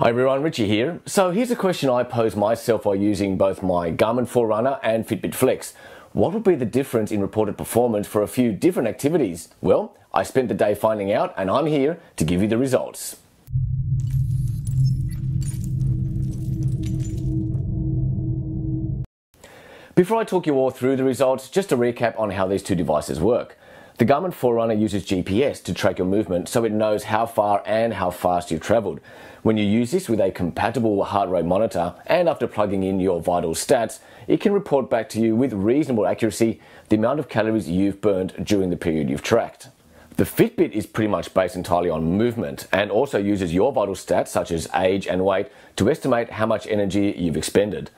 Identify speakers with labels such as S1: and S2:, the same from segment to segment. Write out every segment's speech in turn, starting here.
S1: Hi everyone, Ritchie here. So here's a question I posed myself while using both my Garmin Forerunner and Fitbit Flex. What would be the difference in reported performance for a few different activities? Well, I spent the day finding out and I'm here to give you the results. Before I talk you all through the results, just a recap on how these two devices work. The Garmin Forerunner uses GPS to track your movement so it knows how far and how fast you've traveled. When you use this with a compatible heart rate monitor and after plugging in your vital stats, it can report back to you with reasonable accuracy the amount of calories you've burned during the period you've tracked. The Fitbit is pretty much based entirely on movement and also uses your vital stats such as age and weight to estimate how much energy you've expended.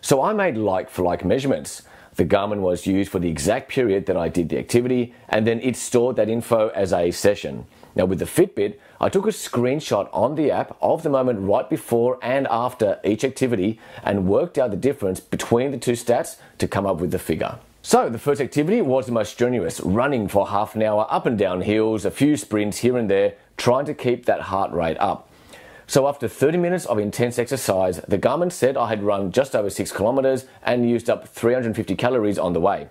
S1: So I made like for like measurements. The Garmin was used for the exact period that I did the activity, and then it stored that info as a session. Now, with the Fitbit, I took a screenshot on the app of the moment right before and after each activity and worked out the difference between the two stats to come up with the figure. So, the first activity was the most strenuous running for half an hour up and down hills, a few sprints here and there, trying to keep that heart rate up. So after 30 minutes of intense exercise, the Garmin said I had run just over 6 kilometers and used up 350 calories on the way.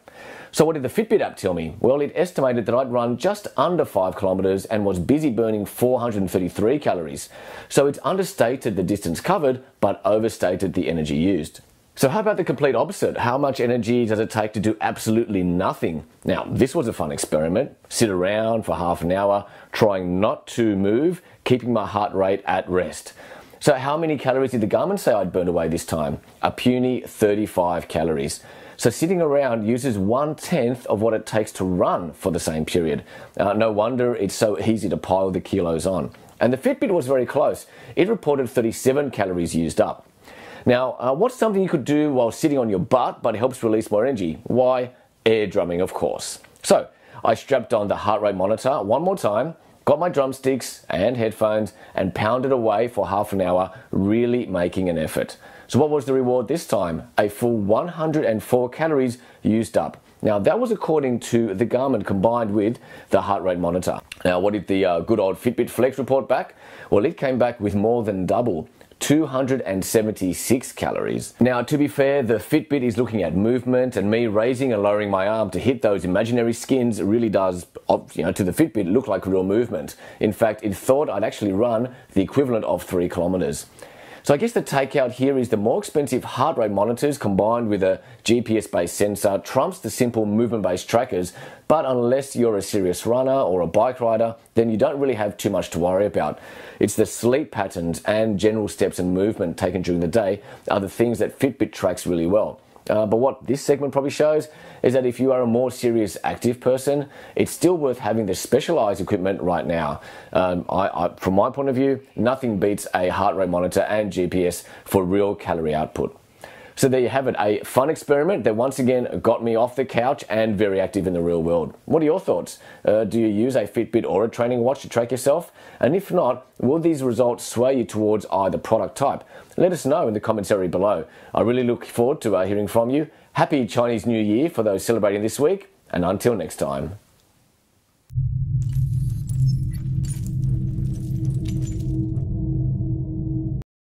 S1: So what did the Fitbit app tell me? Well, it estimated that I'd run just under 5 kilometers and was busy burning 433 calories. So it's understated the distance covered, but overstated the energy used. So how about the complete opposite? How much energy does it take to do absolutely nothing? Now, this was a fun experiment. Sit around for half an hour, trying not to move, keeping my heart rate at rest. So how many calories did the Garmin say I'd burned away this time? A puny 35 calories. So sitting around uses one tenth of what it takes to run for the same period. Uh, no wonder it's so easy to pile the kilos on. And the Fitbit was very close. It reported 37 calories used up. Now, uh, what's something you could do while sitting on your butt but it helps release more energy? Why? Air drumming, of course. So, I strapped on the heart rate monitor one more time, got my drumsticks and headphones, and pounded away for half an hour, really making an effort. So, what was the reward this time? A full 104 calories used up. Now, that was according to the Garmin combined with the heart rate monitor. Now, what did the uh, good old Fitbit Flex report back? Well, it came back with more than double. 276 calories. Now, to be fair, the Fitbit is looking at movement, and me raising and lowering my arm to hit those imaginary skins really does, you know, to the Fitbit look like real movement. In fact, it thought I'd actually run the equivalent of three kilometers. So I guess the takeout here is the more expensive heart rate monitors combined with a GPS based sensor trumps the simple movement based trackers, but unless you're a serious runner or a bike rider, then you don't really have too much to worry about. It's the sleep patterns and general steps and movement taken during the day are the things that Fitbit tracks really well. Uh, but what this segment probably shows is that if you are a more serious active person, it's still worth having the specialized equipment right now. Um, I, I, from my point of view, nothing beats a heart rate monitor and GPS for real calorie output. So there you have it, a fun experiment that once again got me off the couch and very active in the real world. What are your thoughts? Uh, do you use a Fitbit or a training watch to track yourself? And if not, will these results sway you towards either product type? Let us know in the comments area below. I really look forward to uh, hearing from you. Happy Chinese New Year for those celebrating this week, and until next time.